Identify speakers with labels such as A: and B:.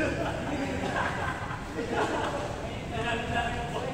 A: And I'm not